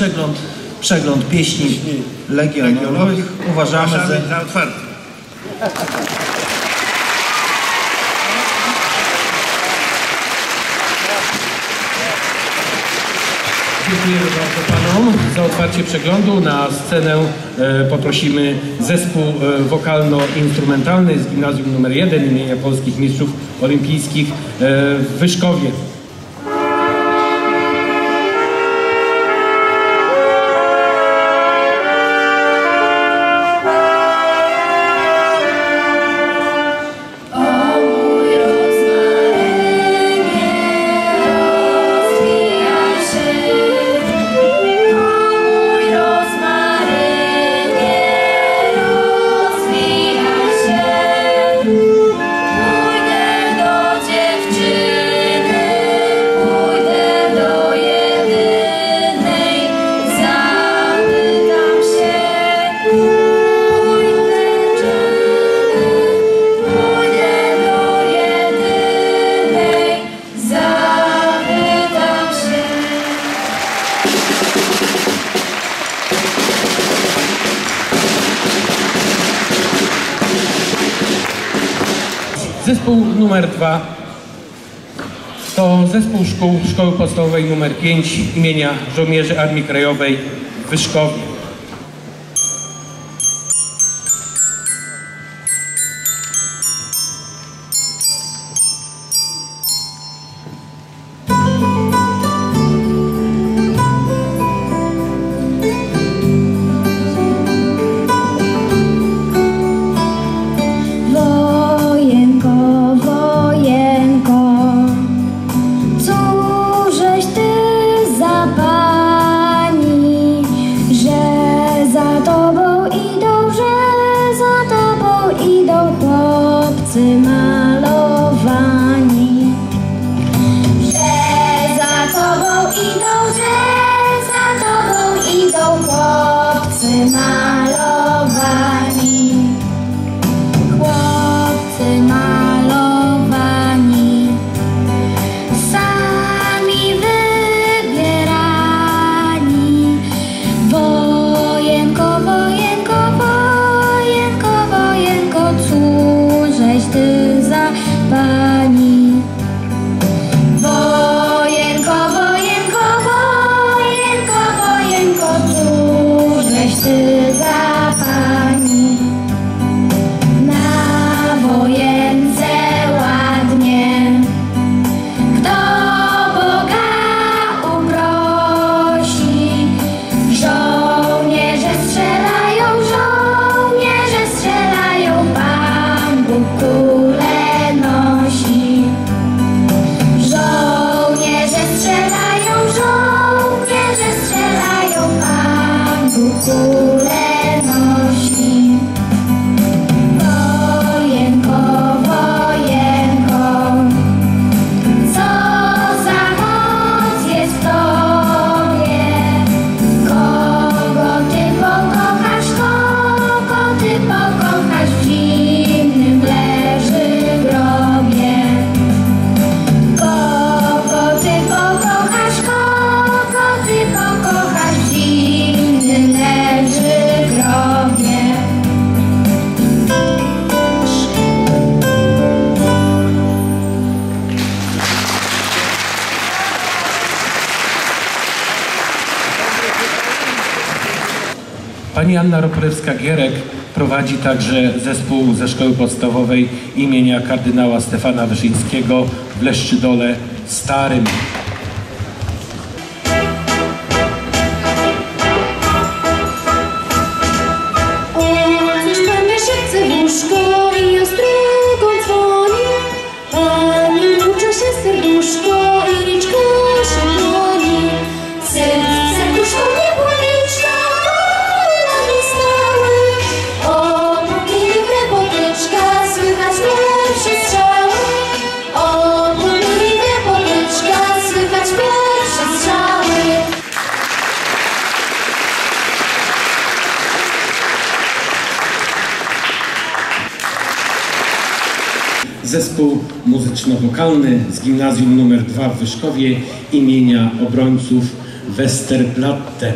przegląd, przegląd pieśni legionowych uważamy za otwarty. Dziękujemy bardzo Panom za otwarcie przeglądu. Na scenę e, poprosimy zespół e, wokalno-instrumentalny z gimnazjum nr 1 imienia Polskich Mistrzów Olimpijskich e, w Wyszkowie. Zespół numer dwa to zespół szkół Szkoły Podstawowej numer 5 imienia Żołnierzy Armii Krajowej w Wyszkowie. Pani Anna Rokrewska-Gierek prowadzi także zespół ze szkoły podstawowej imienia kardynała Stefana Wyszyńskiego w Leszczydole Starym. serduszko zespół muzyczno-wokalny z gimnazjum nr 2 w Wyszkowie imienia obrońców Westerplatte.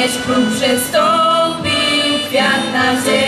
Nimeś próg przestąpił kwiat na ziemi.